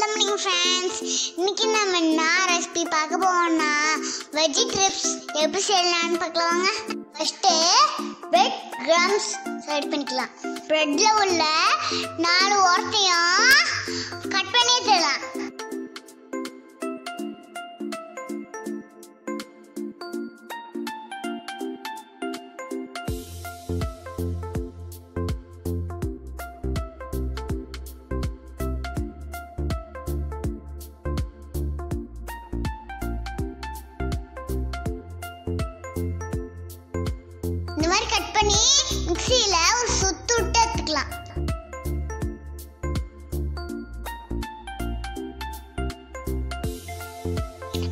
Morning friends இன்னைக்கு நம்ம என்ன ரெசிபி பார்க்க போவோம்னா வெஜ்ஜி கிரிப்ஸ் எப்படி செய்யலாம்னு பார்க்கலாம் ஃபஸ்ட்டு பிரெட் கிரம்ஸ் ரெடி பண்ணிக்கலாம். பிரெட்டில் உள்ள நாலு ஓரத்தையும் கட் பண்ணி தரலாம்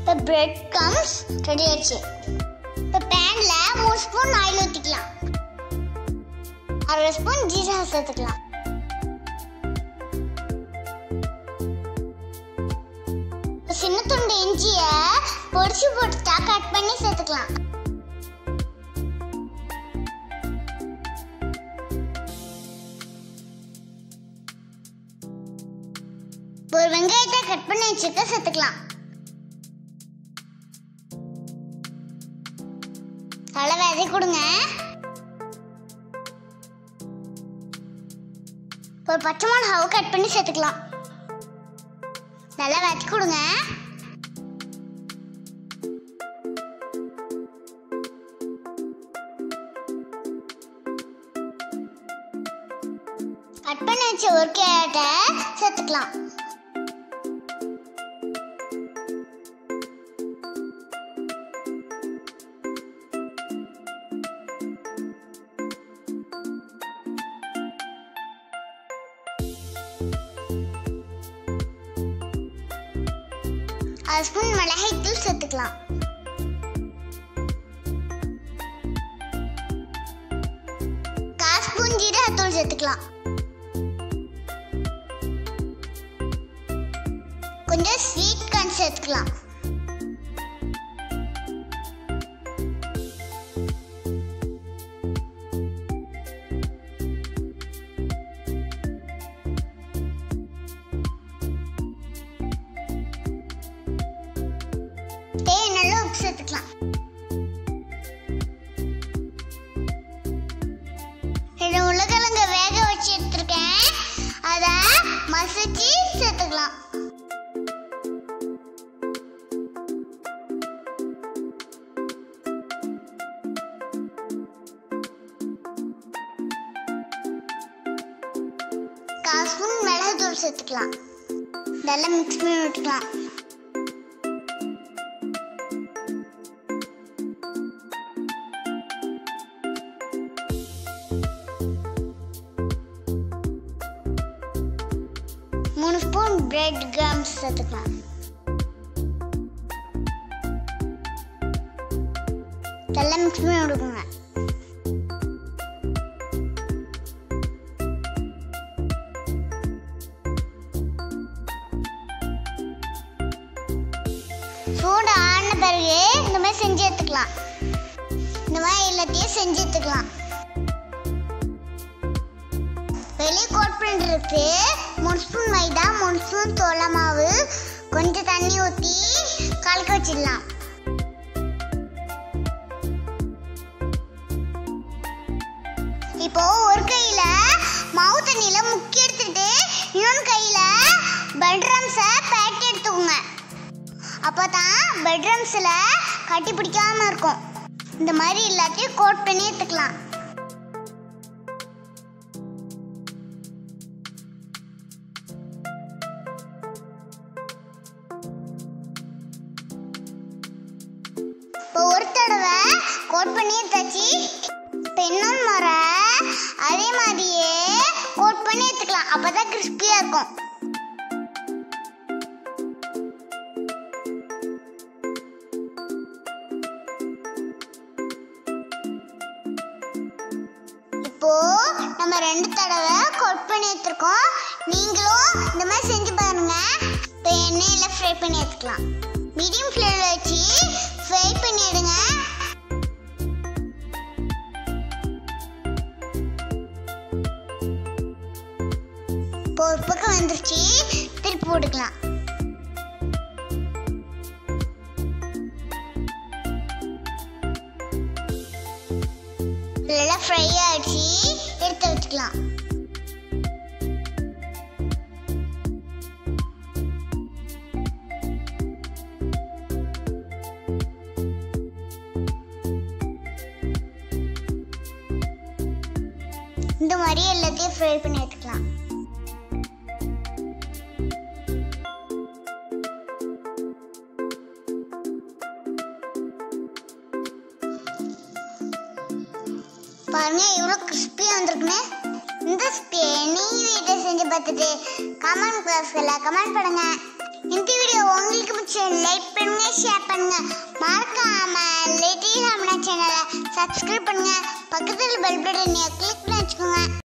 இப்போ பிரெட் கம்ஸ் ரெடி ஆச்சு. இப்போ பேனில் மூணு ஸ்பூன் ஆயில் ஊற்றிக்கலாம் அரை ஸ்பூன் ஜீரகம் சேர்த்துக்கலாம் சின்ன துண்டு இஞ்சியை பொடிச்சு போட்டுட்டா கட் பண்ணி சேர்த்துக்கலாம். ஒரு வெங்காயத்தை கட் பண்ணி வச்சுக்க சேர்த்துக்கலாம். நல்லா விதை கொடுங்க. ஒரு பச்சை மிளகாவை கட் பண்ணி சேர்த்துக்கலாம். நல்லா வதக்கி கொடுங்க. கட் பண்ணி வச்ச ஒரு கேரட்டை சேர்த்துக்கலாம். அரை ஸ்பூன் மிளகாய் தூள் சேர்த்துக்கலாம். கால் ஸ்பூன் ஜீரகத்தூள் சேர்த்துக்கலாம். கொஞ்சம் ஸ்வீட் கார்ன் சேர்த்துக்கலாம். கற்றுக்கலாம் கால் ஸ்பூன் மிளகு தூள் சேர்த்துக்கலாம். நல்லா மிக்ஸ் பண்ணி விட்டுக்கலாம். ஸ்பூன் பிரெட் கிராம்ஸ் சேர்த்துக்கலாம் நல்லா மிக்ஸ் பண்ணி விடுங்க சூடு ஆன பிறகு இந்த மாதிரி செஞ்சு எடுத்துக்கலாம். இந்த மாதிரி எல்லாத்தையும் செஞ்சு எடுத்துக்கலாம். வெளியே கோட் பண்ணுறதுக்கு மூணு கொஞ்சம் ஸ்பூன் மாவு கொஞ்சம் தண்ணி ஊற்றி கலக்க வச்சிடலாம். இப்போ ஒரு கையில மாவு தண்ணியில முக்கி எடுத்துட்டு இன்னொரு கையில பெட்ரம்ஸை பேட்டி எடுத்துக்கோங்க. அப்பதான் பெட்ரம்ஸ்ல கட்டி பிடிக்காம இருக்கும். இந்த மாதிரி எல்லாத்தையும் கோட் பண்ணி எடுத்துக்கலாம். இப்போ ஒரு தடவை கோட் பண்ணி தச்சு பெண்ணும் முறை அதே மாதிரியே கோட் பண்ணி எடுத்துக்கலாம். அப்பதான் கிறிஸ்பியா இருக்கும். இப்போ நம்ம ரெண்டு தடவை கோட் பண்ணி எடுத்துருக்கோம். நீங்களும் இந்த மாதிரி செஞ்சு பாருங்க. இப்போ எண்ணெயில் ஃப்ரை பண்ணி எடுத்துக்கலாம். மீடியம் ஃப்ளேமில் வச்சு இப்போ ஒரு பக்கம் வந்துருச்சு. திருப்பி போட்டுக்கலாம். நல்லா ஃப்ரை ஆகிடுச்சு எடுத்து வச்சுக்கலாம். இந்த மாதிரி எல்லாத்தையும் ஃப்ரை பண்ணி எடுத்துக்கலாம். பாருங்க இவ்வளோ கிறிஸ்பியாக வந்திருக்குமே. இந்த ரெசிபியை நீங்கள் வீட்டில் செஞ்சு பார்த்துட்டு கமெண்ட் பாக்ஸில் கமெண்ட் பண்ணுங்க. இந்த வீடியோ உங்களுக்கு பிடிச்ச லைக் பண்ணுங்க ஷேர் பண்ணுங்க. மறக்காம லேட்டி ஹம்னா சேனலை சப்ஸ்கிரைப் பண்ணுங்க. பக்கத்தில் பெல் பட்டனை கிளிக் பண்ணி வச்சுக்கோங்க.